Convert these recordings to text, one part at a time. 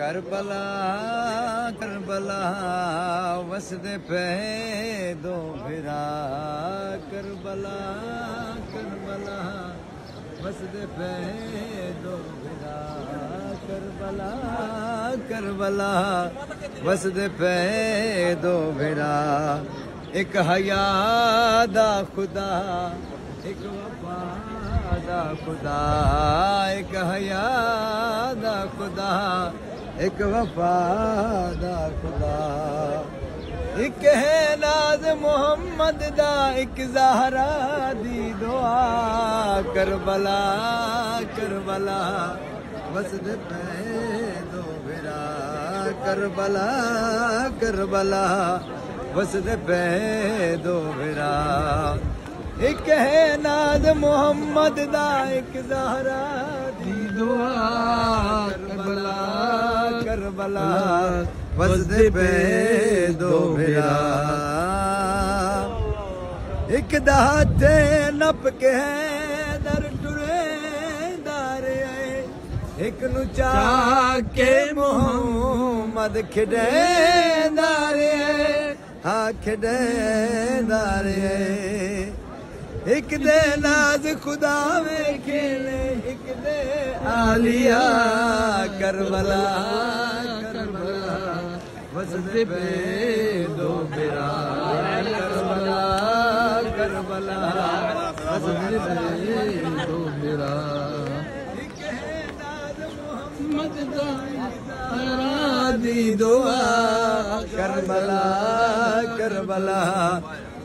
کربلا کربلا وسد پہ دو بھرا، کربلا کربلا وسد پہ دو بھرا، کربلا کربلا وسد پہ دو بھرا، ایک حیا دا خدا، ایک وفا دا خدا، ایک حیا دا خدا ایک وفا دا خدا ایک ہے ناز محمد دا ایک زہرا دی دعا کربلا کربلا وسد پہ دو بھرا کربلا کربلا وسد پہ دو بھرا ایک ہے ناز محمد دا ایک زہرا دی دعا کربلا کربلا وسد پہ دو بھرا ایک دہتے نپ کے در ٹرے دارے ایک نو چاہ کے محمد کھڑے دارے ہاں کھڑے دارے ایک دے ناز خدا میں کھیلے ایک دے آلیا کربلا کربلا۔ وسد پہ دو برا کربلا کربلا وسد پہ دو برا ایک محمد دا دی دعا، کربلا کربلا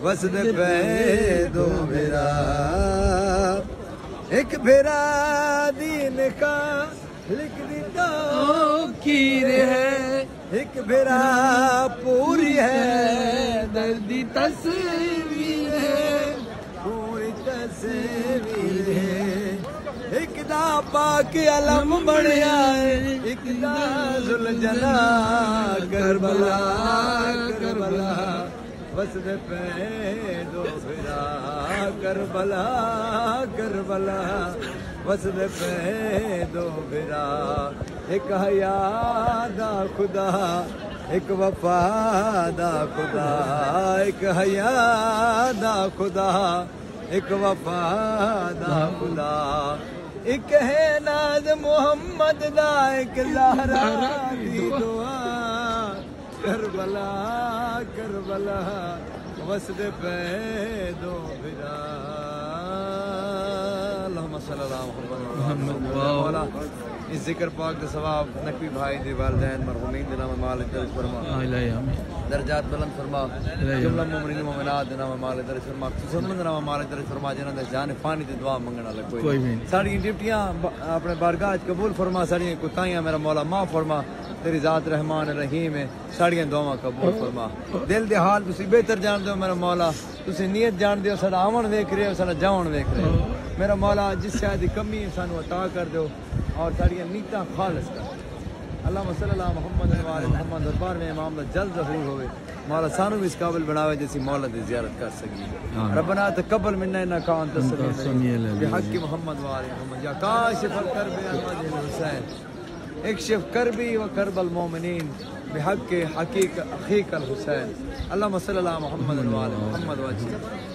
وسد پہ دو بھیرا ایک بھیرا دین کا لکھ دیتا کیر ہے ایک بھیرا پوری ہے دردی تصویر ہے پوری تصویر ہے ایک دا پاک علم بڑھیا ہے ایک دا زلجنا کربلا کربلا وسد پہ دو بھرا کربلا کربلا۔ وسد پہ دو بھرا ایک حیا دا خدا ایک وفا دا خدا۔ ایک حیا دا خدا ایک وفا دا خدا۔ ایک ہے ناز محمد دا ایک زہرا دی دعا۔ کربلا کربلا وسد پہ دو بھرا اللہم صلی اللہ محمد مولا اس ذکر پاک دے ثواب نقوی بھائی دے والدین مرحومین دے نام مال درج فرما۔ درجات بلند فرما۔ جملہ مومنین مومنات دے نام مال درج فرما۔ خصوصا من نام مال درج فرما جنہاں دے جان پانی دی دعا منگن والا کوئی ساڈی ڈیوٹیاں اپنے بارگاہ قبول فرما ساڈی کوتاہیاں میرا مولا معاف فرما۔ تیری ذات رحمان رحیم ہے ساڑیاں دعاواں قبول فرما۔ دل دے حال تسی بہتر جان دیو میرا مولا تسی نیت جان دیو ساڈا آون ویکھ رہے ہو ساڈا جاون ویکھ رہے ہو۔ میرا مولا جس شاید دی کمی ہے سانو عطا کر دیو اور ساڑیاں نیتاں خالص کر۔ اللہم صلی اللہ محمد و آل محمد دربار میں امام جلد ظہور ہوئے۔ مولا سانو بھی اس قابل بناوے جیسی مولا دی زیارت کر سکی ربنا تقبل منا انت السمیع العلیم بحق محمد و آل محمد۔ یا کاشف الکرب احمد الحسین۔ اكشف كربي وكرب المؤمنين بحق حقيقة أخيك الحسين. اللهم صل على محمد وعلى محمد واجتماع